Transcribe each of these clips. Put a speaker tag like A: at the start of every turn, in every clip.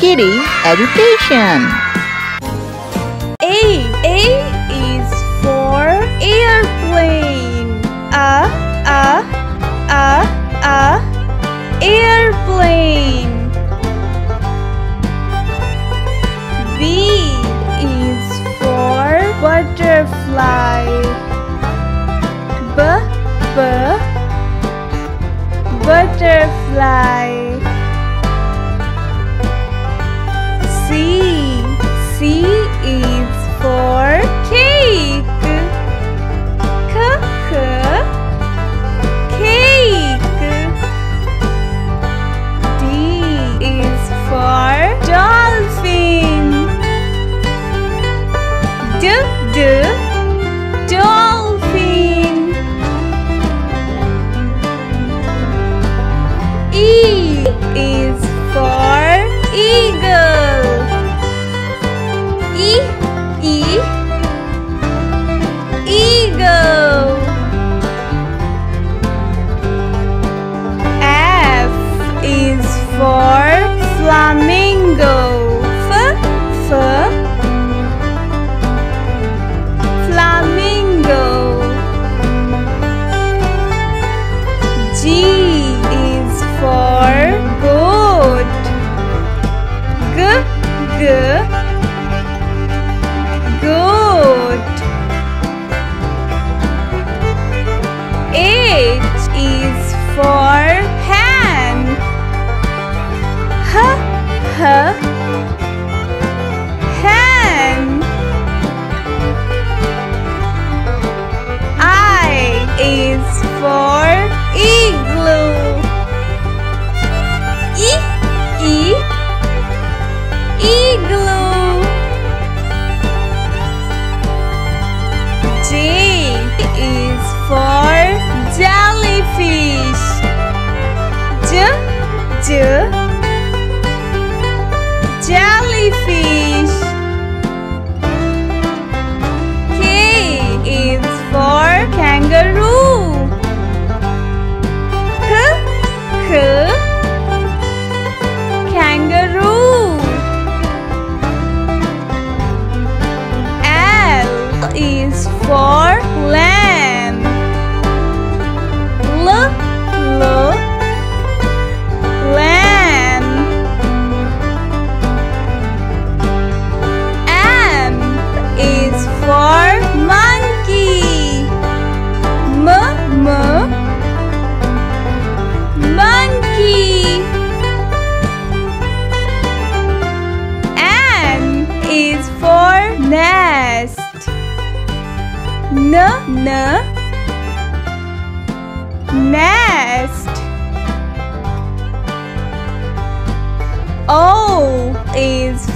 A: Kiddy Education.
B: A. A is for airplane. A. A. A. A. Airplane. B is for butterfly. B. B. Butterfly. C. C is for J jellyfish. K is for kangaroo.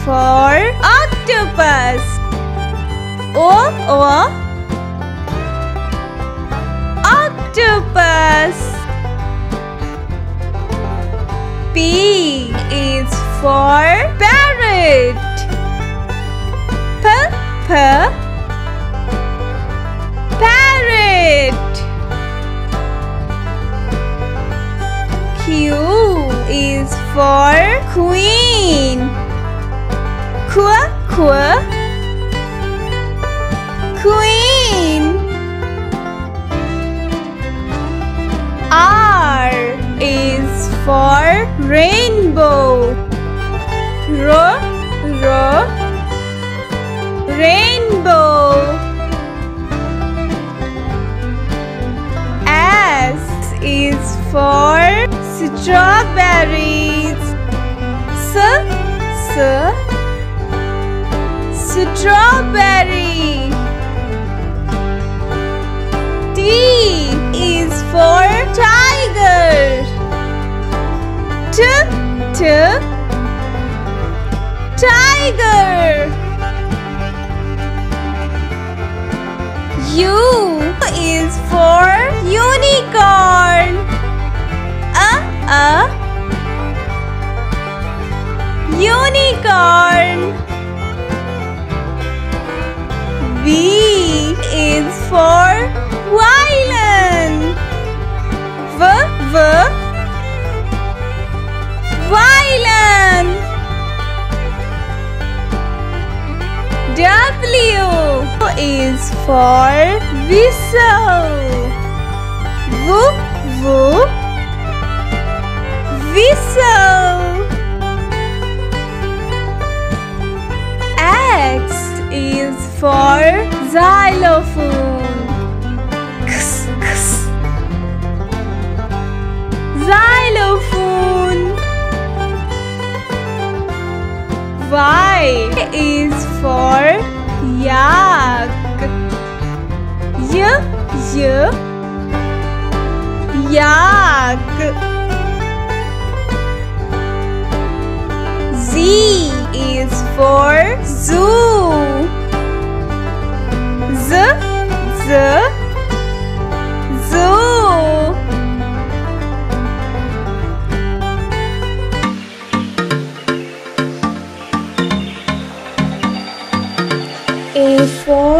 B: For octopus. O O octopus. P is for parrot. P P parrot. Q is for queen. Qu Qu queen. R is for rainbow. R R rainbow. S is for strawberries. S S strawberry. T is for tiger. T T tiger. U is for unicorn. Uh uh unicorn. V is for violin. V, V, violin. W is for whistle. V, V, whistle. X is for xylophone. Kss, kss. Xylophone. Y is for yak. Y, y, yak. Z is for zoo. Z, Z, Zoo. A for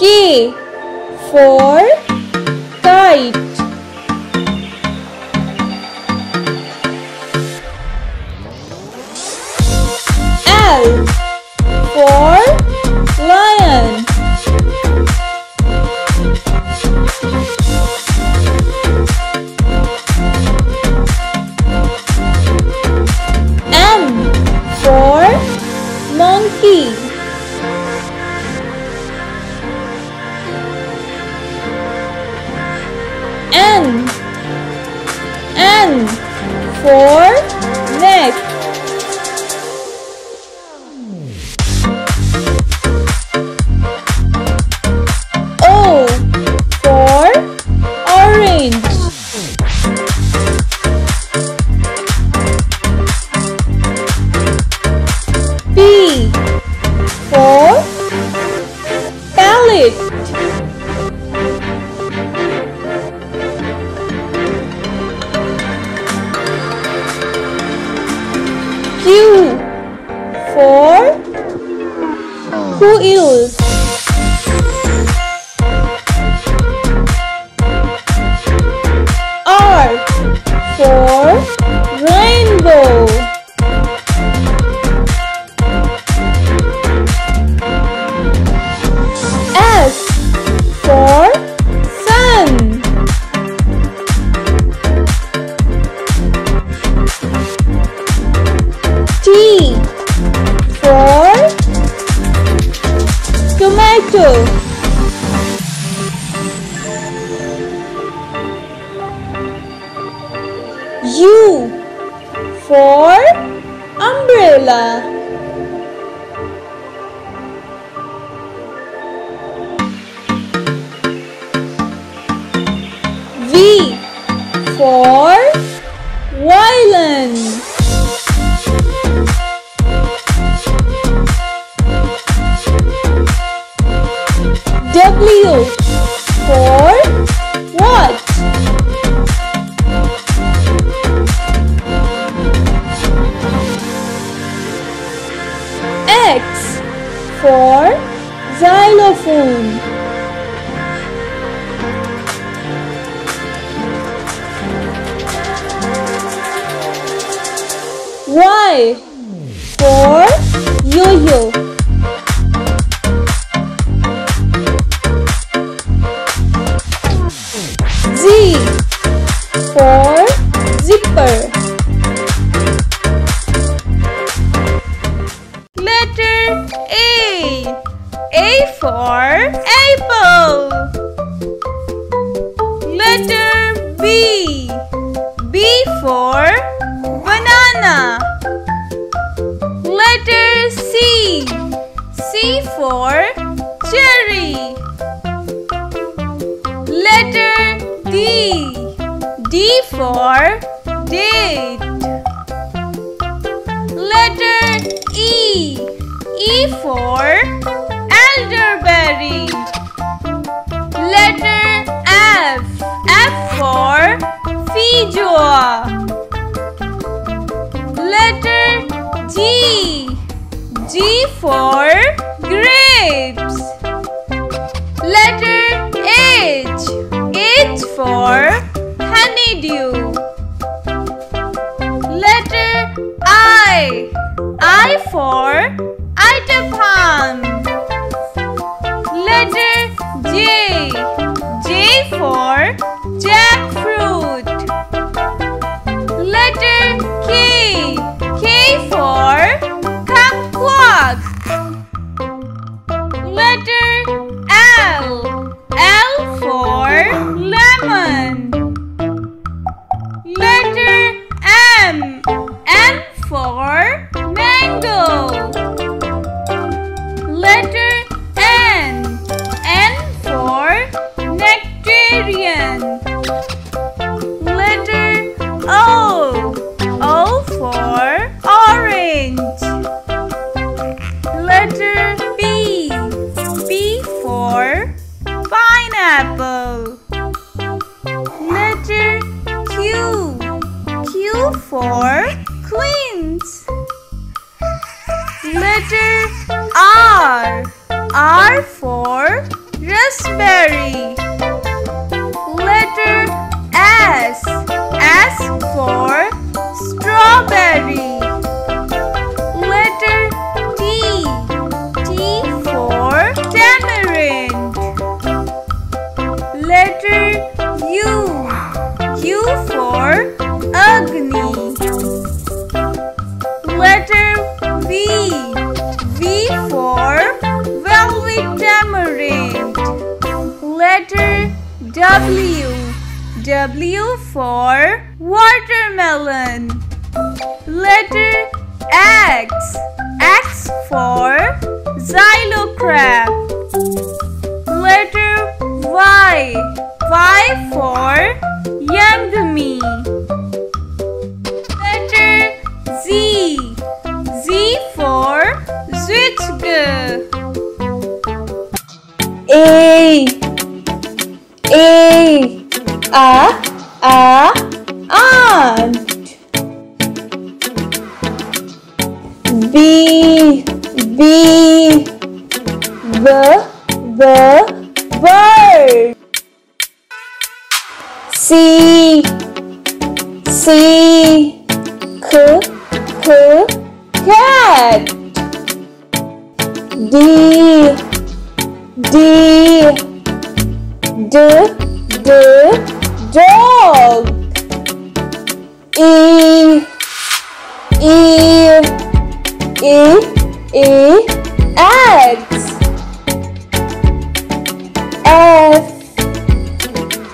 B: K for kite. D. D for date. Letter E. E for elderberry. Letter F. F for feijoa. Letter G. G for grapes. Letter. H for honeydew. Letter I. I for Itapam. Letter J. J for jackfruit. W. W for watermelon. Letter X. X for xylocarp. Letter Y. Y for yangami. Letter Z. Z for zwetschge. A. A. A. A. Ant. B. B. The. The. Bird. C. C. C. C. Cat. D. D. D. D. Dog. E. E. E. E. X. F.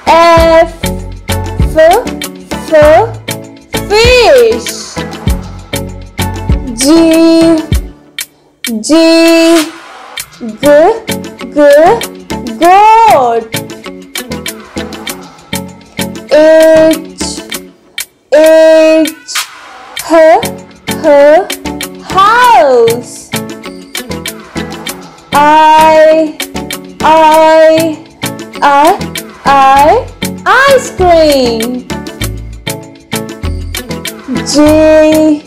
B: F. F. F. Fish. G. G. G. G. Goat. H. H. H. H. House. I. I. I. I. Ice cream. J.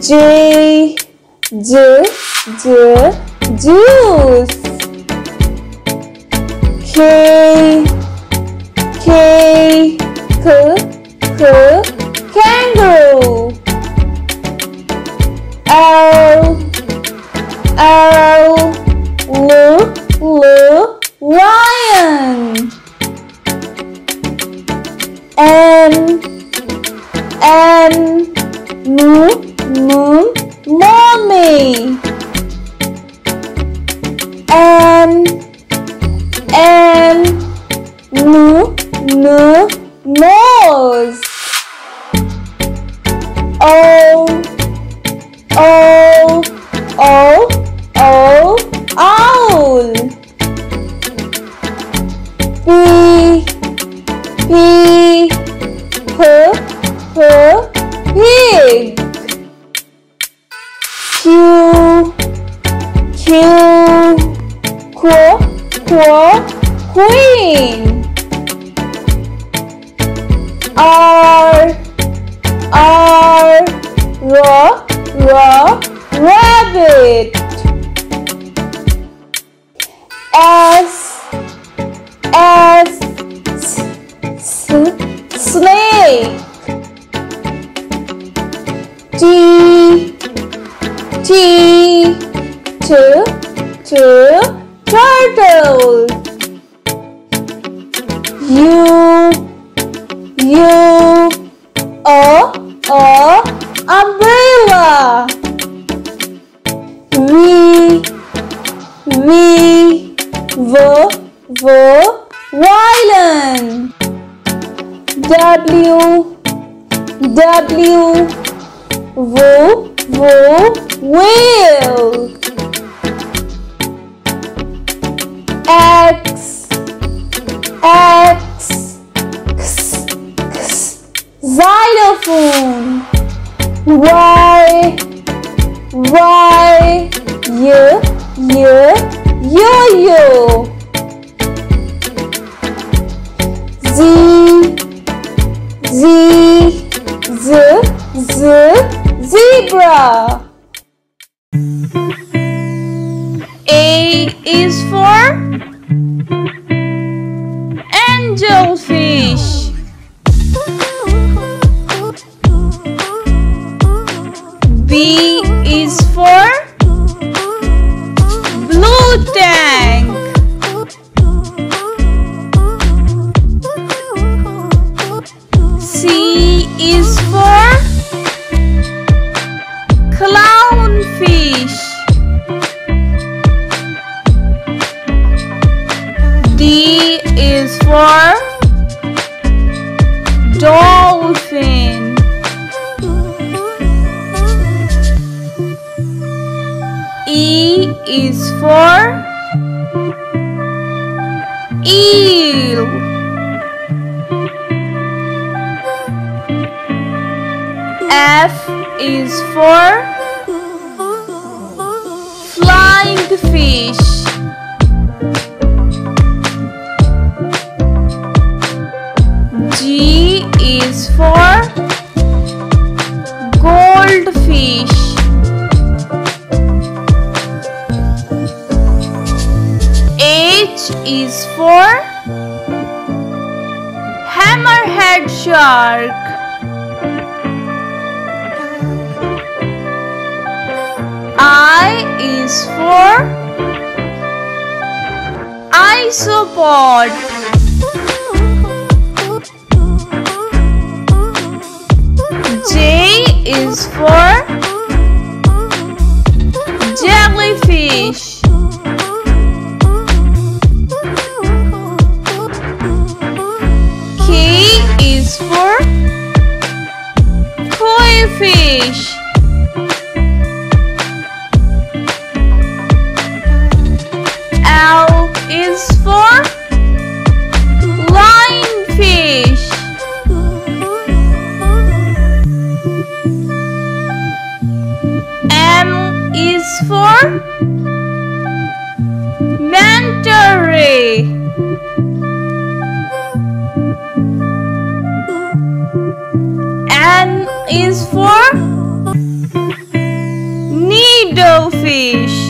B: J. J. J. Juice. K. K, K, K, kangaroo.
C: L, L, L, L, L. T T
B: two fish. H is for hammerhead shark. I is for isopod. is for jellyfish. K is for koi fish. is for needlefish.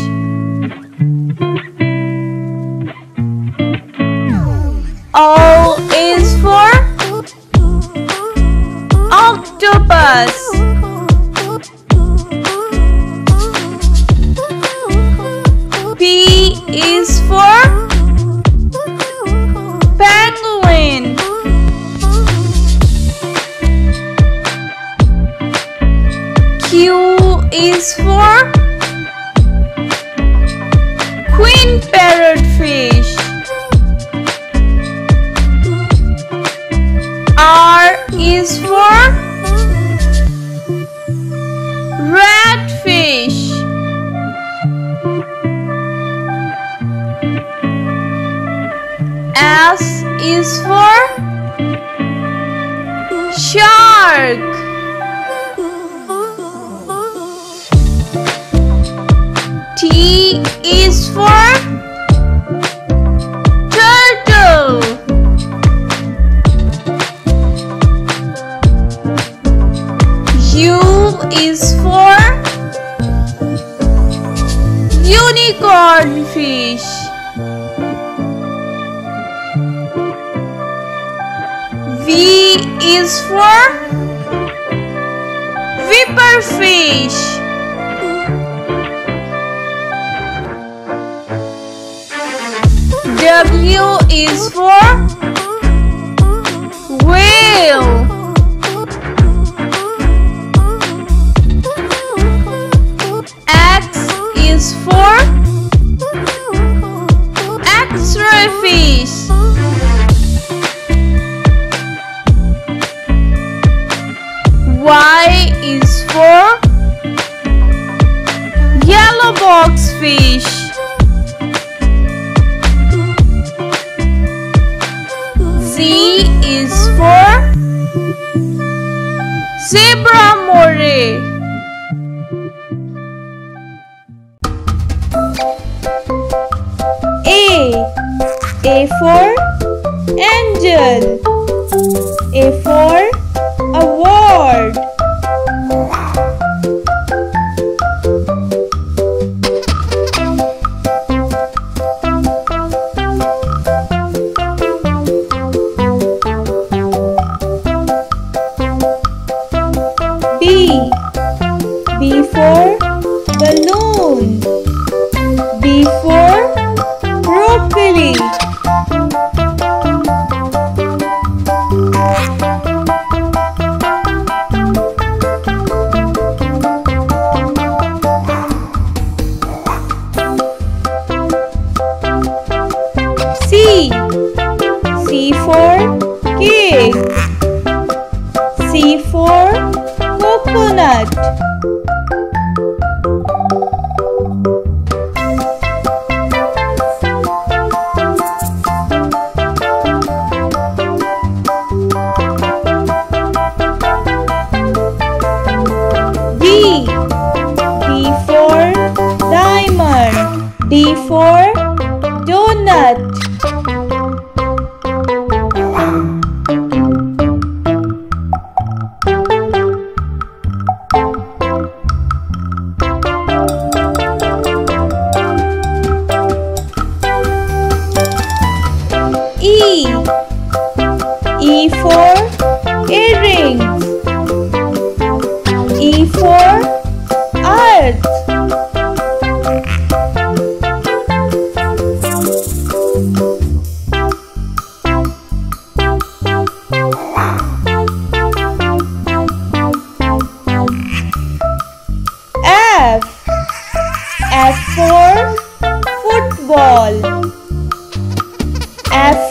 A: Transform! Zebra Moray.
B: A. A for Angel. A for coconut. F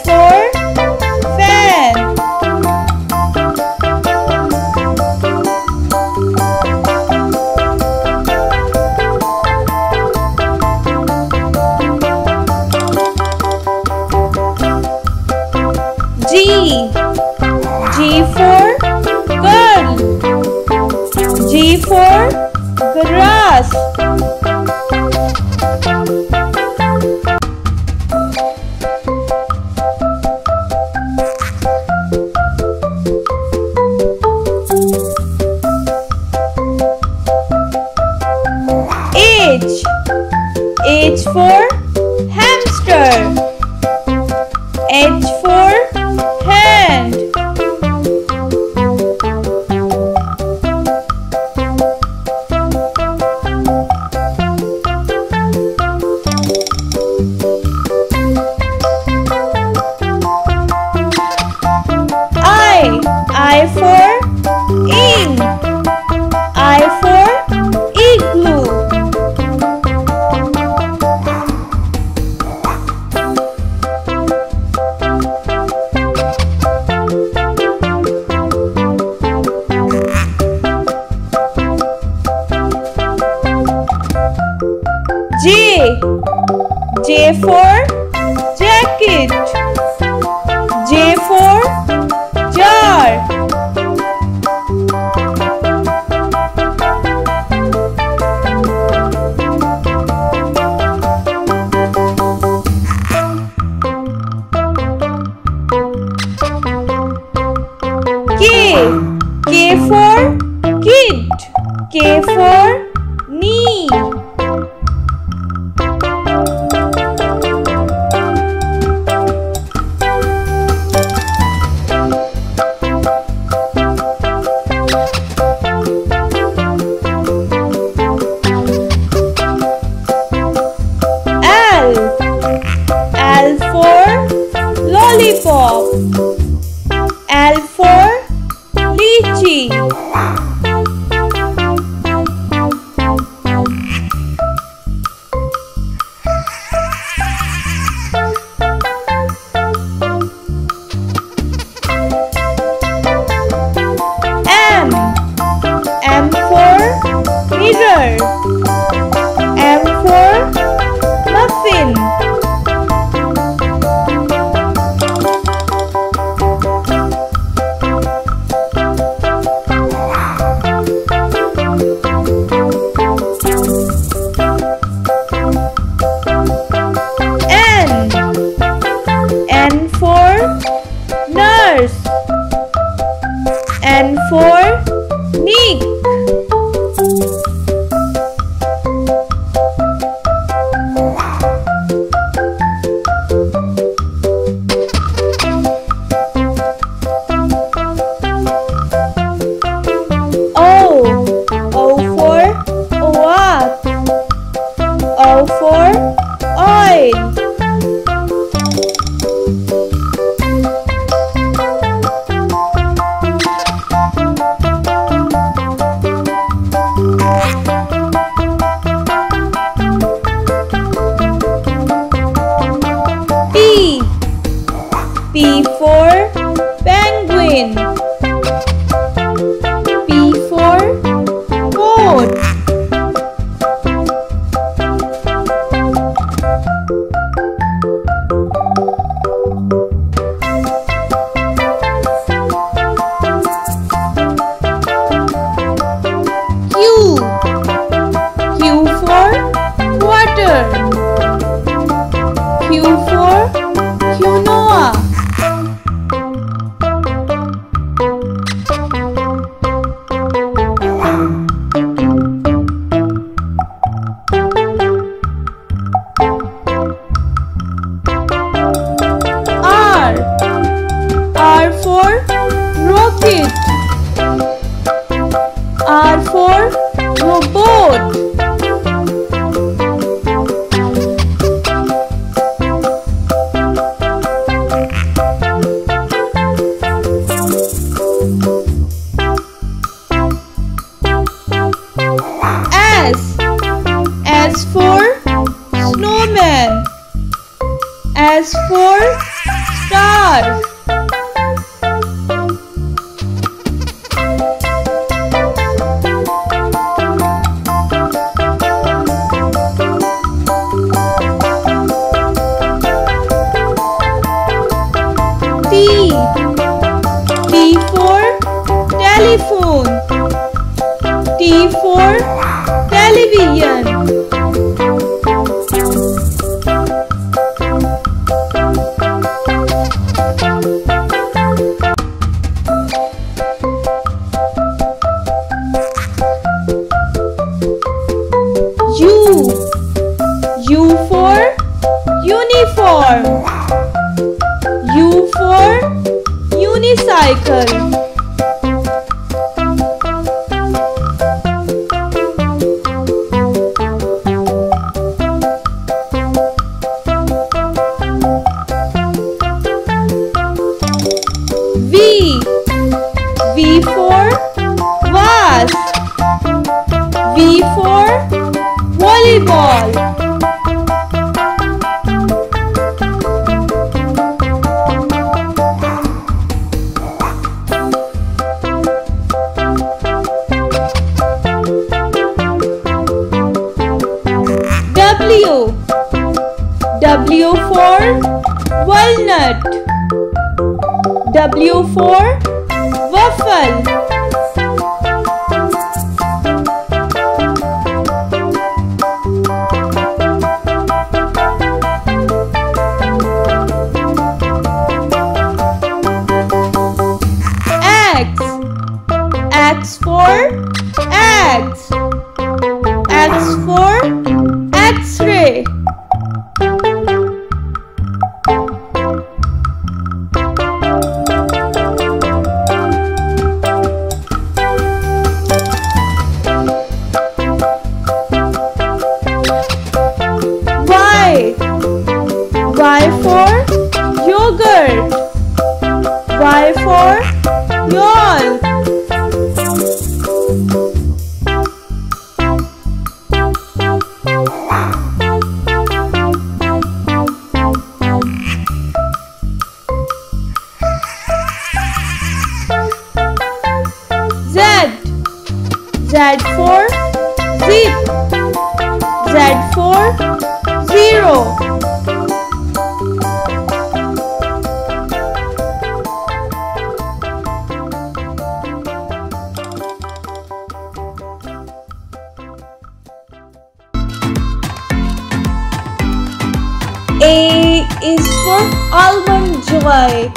B: A is for almond joy.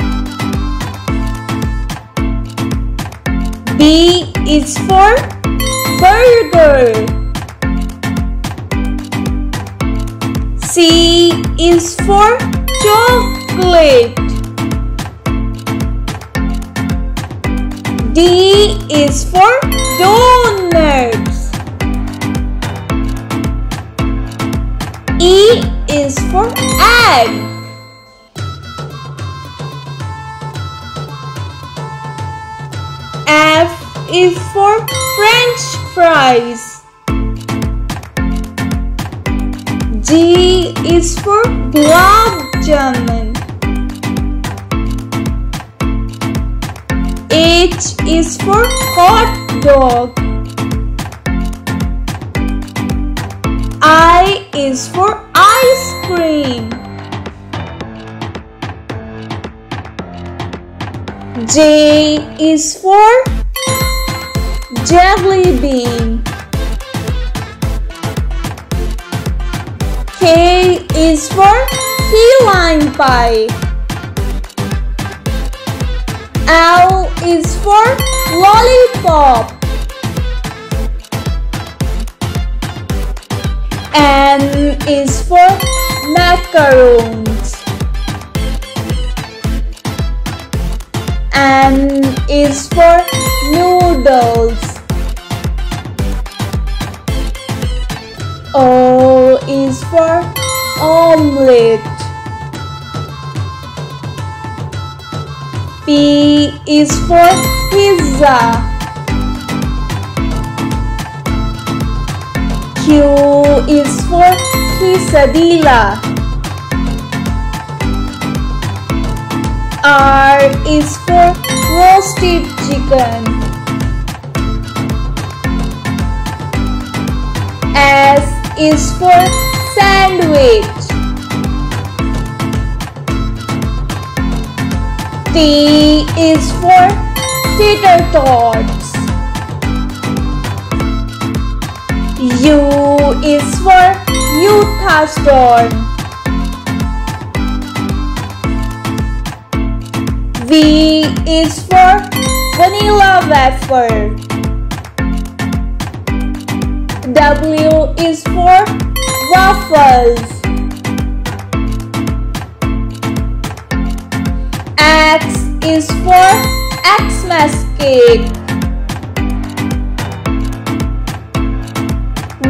B: B is for burger. C is for chocolate. D is for donuts. E is for egg. F is for French fries. G is for gulab jamun. H is for hot dog. I is for ice cream. J is for jelly bean. K is for key lime pie. L is for lollipop. N is for macarons. N is for noodles. O is for omelette. P is for pizza. Q is for quesadilla. R is for roasted chicken. S is for sandwich. T is for tater tots. U is for Utah Storm. V is for vanilla wafer. W is for waffles. X is for Xmas cake.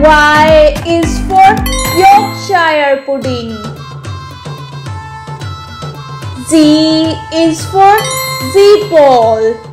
B: Y is for Yorkshire pudding. Z is for Z ball.